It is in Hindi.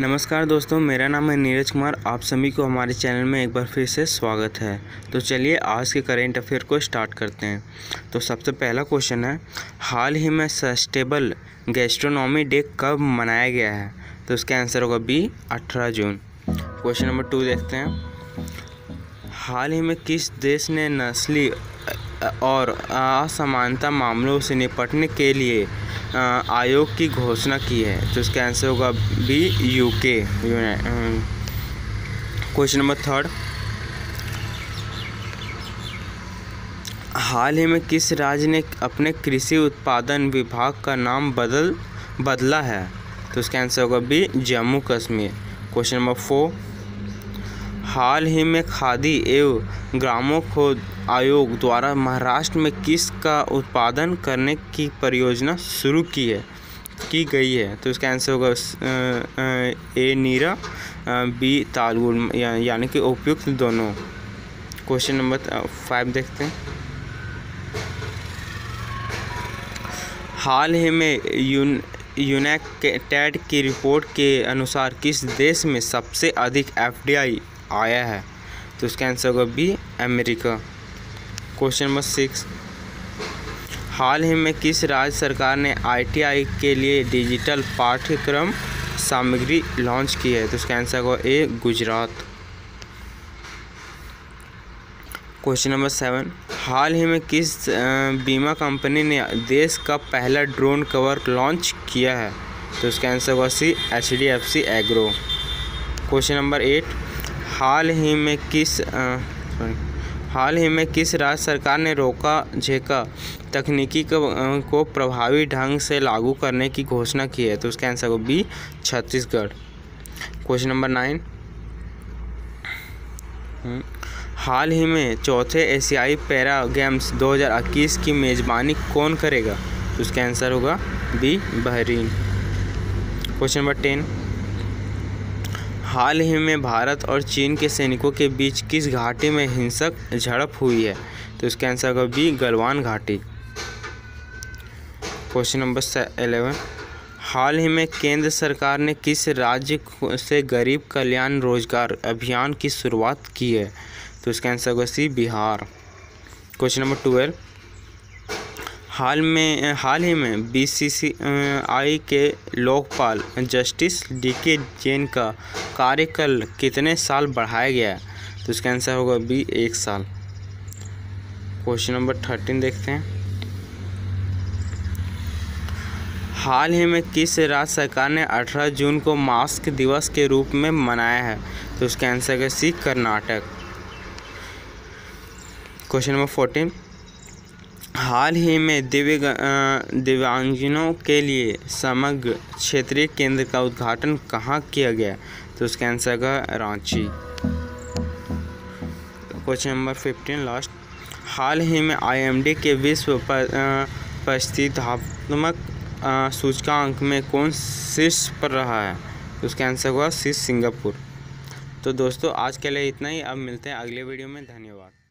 नमस्कार दोस्तों, मेरा नाम है नीरज कुमार। आप सभी को हमारे चैनल में एक बार फिर से स्वागत है। तो चलिए, आज के करेंट अफेयर को स्टार्ट करते हैं। तो सबसे पहला क्वेश्चन है, हाल ही में सस्टेबल गैस्ट्रोनॉमी डे कब मनाया गया है? तो इसका आंसर होगा बी अठारह जून। क्वेश्चन नंबर टू देखते हैं। हाल ही में किस देश ने नस्ली और असमानता मामलों से निपटने के लिए आयोग की घोषणा की है। तो इसका आंसर होगा B UK question number third हाल ही में किस राज्य ने अपने कृषि उत्पादन विभाग का नाम बदल, बदला है? तो इसका आंसर होगा B Jammu Kashmir. Question number four हाल ही में खादी एवं ग्रामोद्योग आयोग द्वारा महाराष्ट्र में किस का उत्पादन करने की परियोजना शुरू की है की गई है। तो इसका आंसर होगा ए नीरा बी तालगुल या, यानी कि उपयुक्त दोनों। क्वेश्चन नंबर फाइव देखते हैं। हाल ही में यून यूनैक्टेड की रिपोर्ट के अनुसार किस देश में सबसे अधिक एफडीआई आया है। तो इसका आंसर होगा B America question number six हाल ही में किस राज्य सरकार ने आईटीआई के लिए डिजिटल पाठ्यक्रम सामग्री लॉन्च की है? तो इसका आंसर होगा A Gujarat. Question number seven हाल ही में किस बीमा कंपनी ने देश का पहला ड्रोन कवर लॉन्च किया है? तो इसका आंसर होगा C H D F C agro question number eight हाल ही में किस सॉरी हाल ही में किस राज्य सरकार ने रोका झेका तकनीकी को प्रभावी ढंग से लागू करने की घोषणा की है? तो उसका आंसर हो B Chhattisgarh. Question number nine हाल ही में चौथे एशियाई पैरा गेम्स 2021 की मेज़बानी कौन करेगा? तो उसका आंसर होगा B Bahrain. Question number ten हाल ही में भारत और चीन के सैनिकों के बीच किस घाटी में हिंसक झड़प हुई है? तो इसका आंसर होगा बी, गलवान घाटी। क्वेश्चन नंबर एलेवन हाल ही में केंद्र सरकार ने किस राज्य से गरीब कल्याण रोज़गार अभियान की शुरुआत की है? तो इसका आंसर होगा C, Bihar. Question number twelve हाल में, हाल ही में बीसीसीआई के लोकपाल जस्टिस डी के जैन का कार्यकाल कितने साल बढ़ाया गया है? तो इसका आंसर होगा बी, एक साल। क्वेश्चन नंबर थर्टीन देखते हैं। हाल ही में किस राज्य सरकार ने 18 जून को मास्क दिवस के रूप में मनाया है? तो इसका आंसर है C, Karnataka. Question number fourteen. हाल ही में दिव्य दिव्यांगजनों के लिए समग्र क्षेत्रीय केंद्र का उद्घाटन कहाँ किया गया? तो उसका आंसर का Ranchi. Question number fifteen last हाल ही में आईएमडी के विश्व प्रतिष्ठात्मक सूचकांक में कौन शीर्ष पर रहा है? उसका आंसर हुआ शीर्ष सिंगापुर। तो दोस्तों, आज के लिए इतना ही। अब मिलते हैं अगले वीडियो में। धन्यवाद।